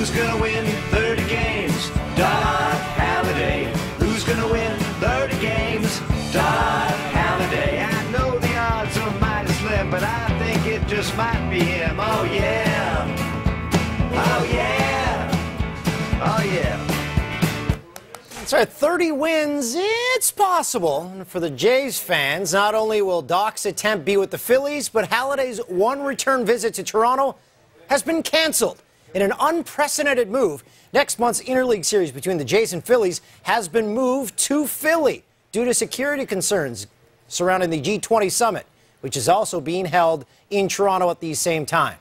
Who's gonna win 30 games? Doc Halladay. Who's gonna win 30 games? Doc Halladay. I know the odds are mighty slim, but I think it just might be him. Oh yeah. Oh yeah. Oh yeah. That's right, 30 wins, it's possible. For the Jays fans, not only will Doc's attempt be with the Phillies, but Halladay's one return visit to Toronto has been canceled. In an unprecedented move, next month's interleague series between the Jays and Phillies has been moved to Philly due to security concerns surrounding the G20 summit, which is also being held in Toronto at the same time.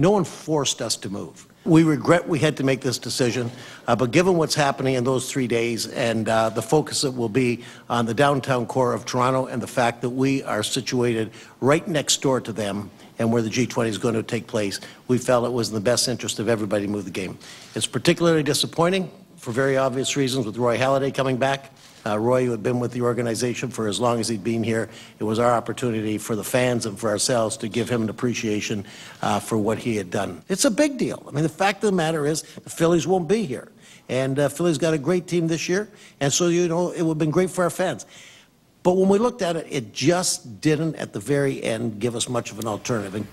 No one forced us to move. We regret we had to make this decision, uh, but given what's happening in those three days and uh, the focus that will be on the downtown core of Toronto and the fact that we are situated right next door to them and where the G20 is going to take place, we felt it was in the best interest of everybody to move the game. It's particularly disappointing for very obvious reasons with Roy Halladay coming back. Uh, Roy, who had been with the organization for as long as he'd been here, it was our opportunity for the fans and for ourselves to give him an appreciation uh, for what he had done. It's a big deal. I mean, the fact of the matter is, the Phillies won't be here. And uh, Phillies got a great team this year, and so, you know, it would have been great for our fans. But when we looked at it, it just didn't, at the very end, give us much of an alternative.